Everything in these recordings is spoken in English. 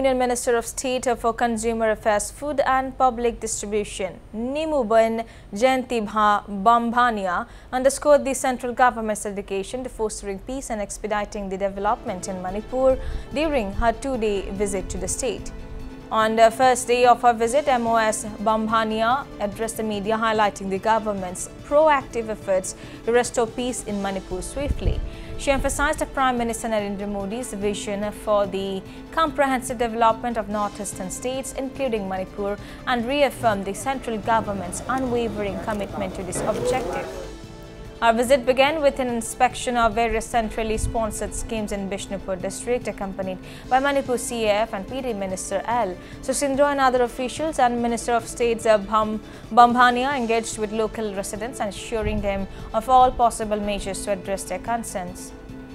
Union Minister of State for Consumer Affairs, Food and Public Distribution, Nimuben Jayanti Bha- Bambhaniya, underscored the central government's dedication to fostering peace and expediting the development in Manipur during her two-day visit to the state. On the first day of her visit, MOS Bambhaniya addressed the media highlighting the government's proactive efforts to restore peace in Manipur swiftly. She emphasized the Prime Minister Narendra Modi's vision for the comprehensive development of northeastern states, including Manipur, and reaffirmed the central government's unwavering commitment to this objective. Our visit began with an inspection of various centrally sponsored schemes in Bishnupur district, accompanied by Manipur CAF and PD Minister L. Susindro and other officials and Minister of State's uh, Bham, Bambhaniya engaged with local residents, and assuring them of all possible measures to address their concerns.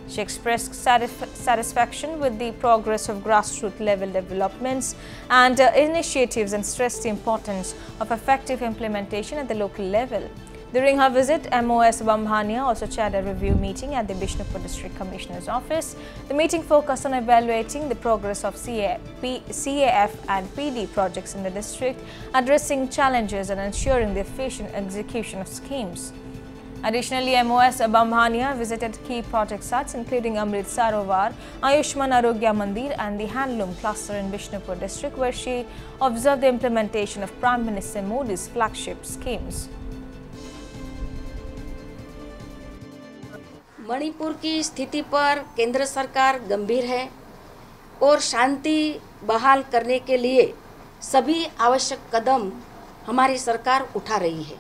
She expressed satisf- satisfaction with the progress of grassroots level developments and uh, initiatives and stressed the importance of effective implementation at the local level. During her visit, MOS Bambhaniya also chaired a review meeting at the Bishnupur District Commissioner's office. The meeting focused on evaluating the progress of CA, CAF and PD projects in the district, addressing challenges and ensuring the efficient execution of schemes. Additionally, MOS Bambhaniya visited key project sites including Amrit Sarovar, Ayushman Arogya Mandir and the Handloom cluster in Bishnupur district where she observed the implementation of Prime Minister Modi's flagship schemes. Manipur की स्थिति पर केंद्र सरकार गंभीर है और शांति बहाल करने के लिए सभी आवश्यक कदम हमारी सरकार उठा रही है।